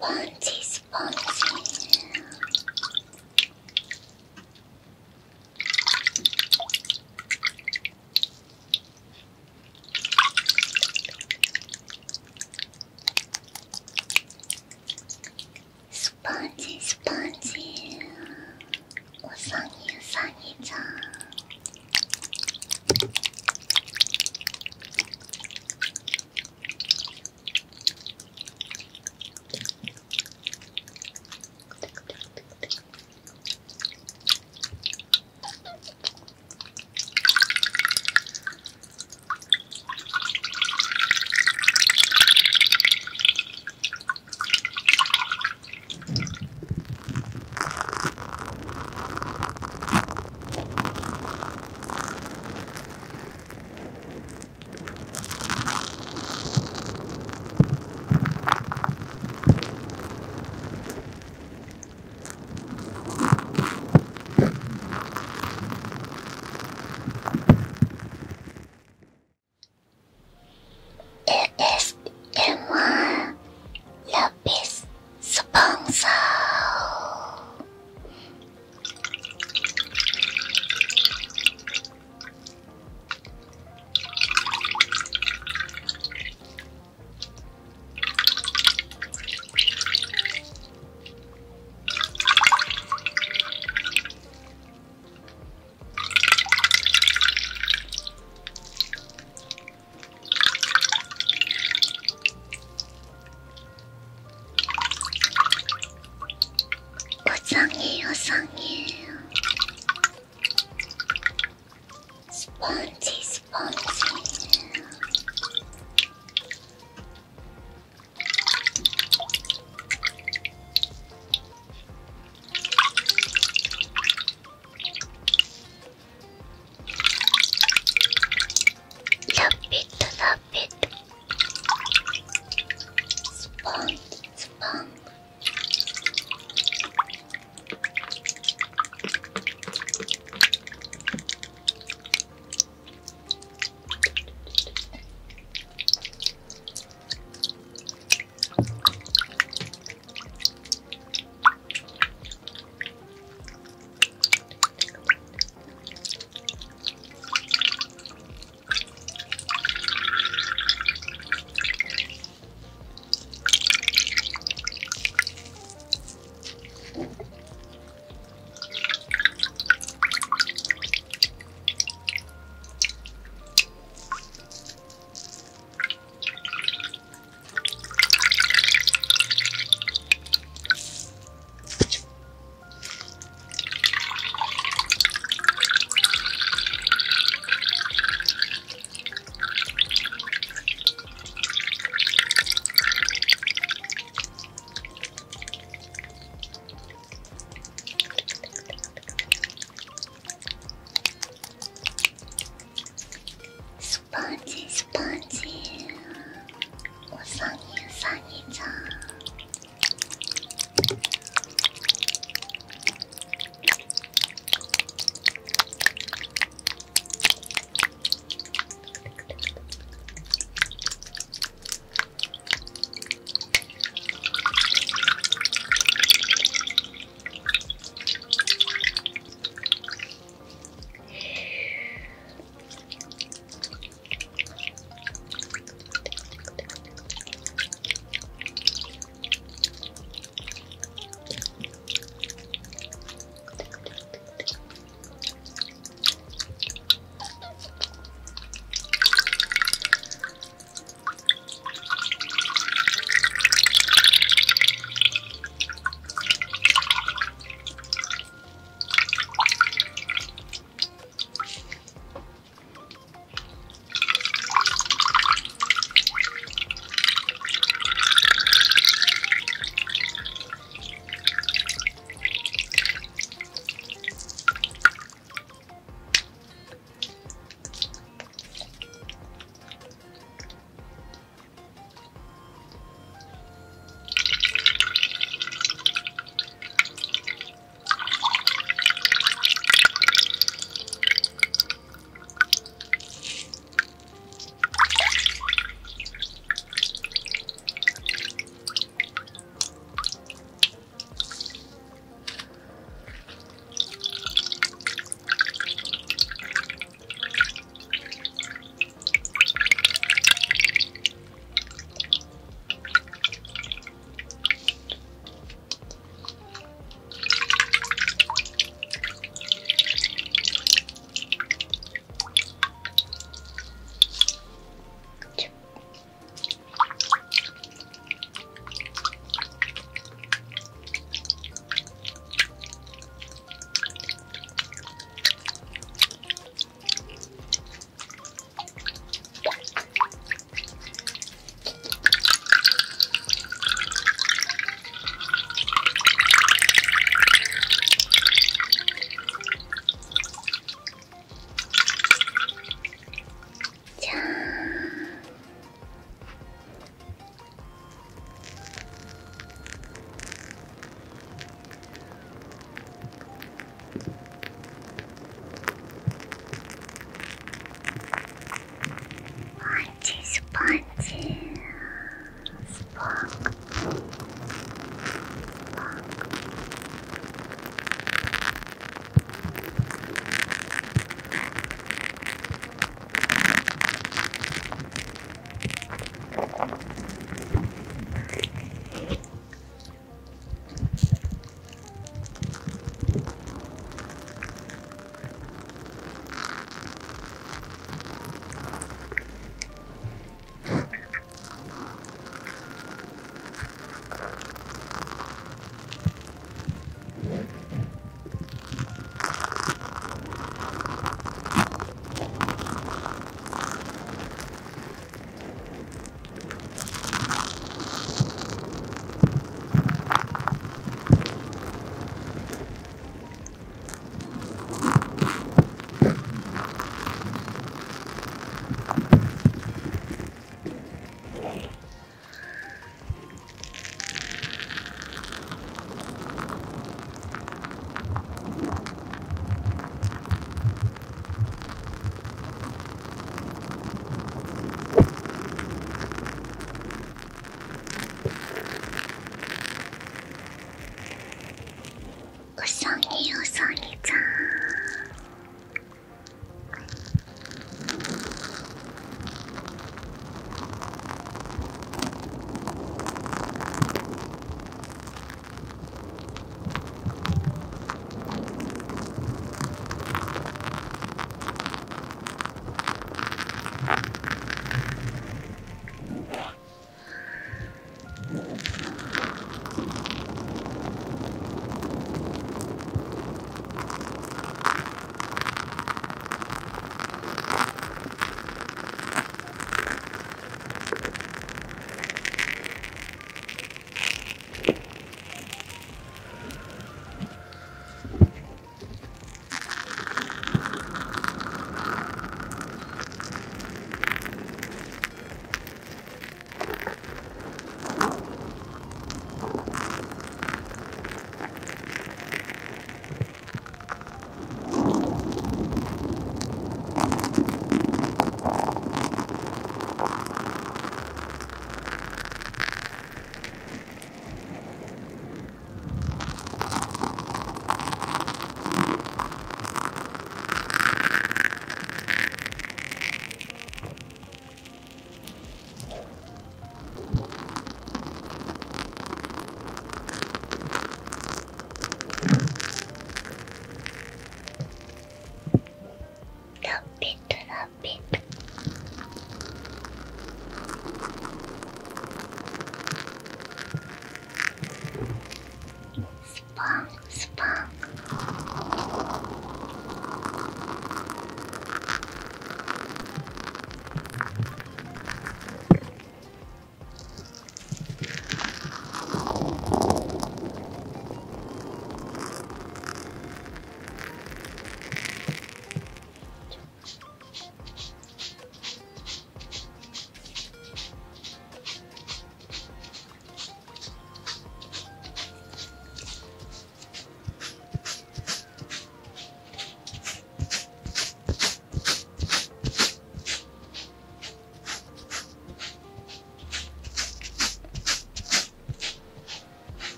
Spongy, spongy.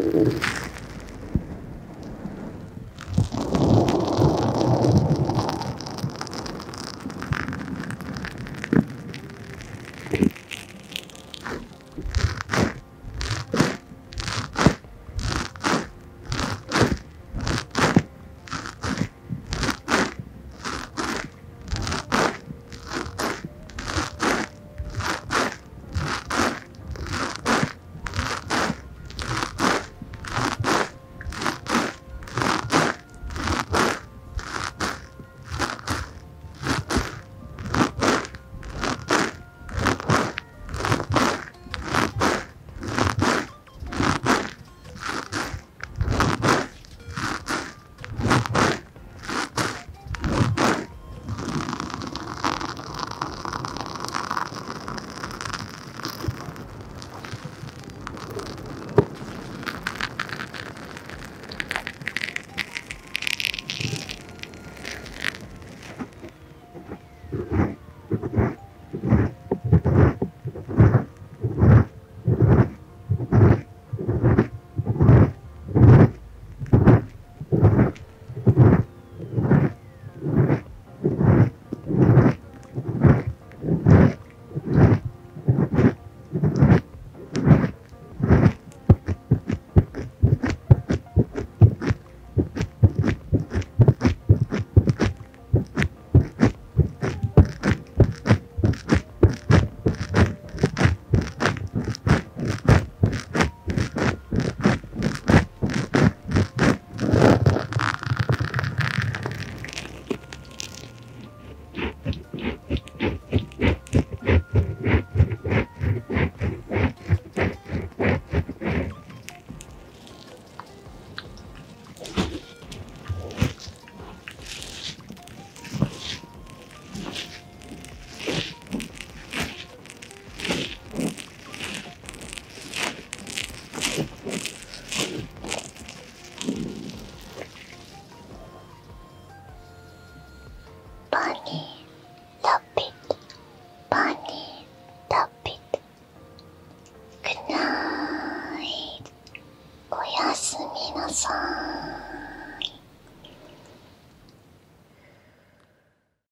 Thank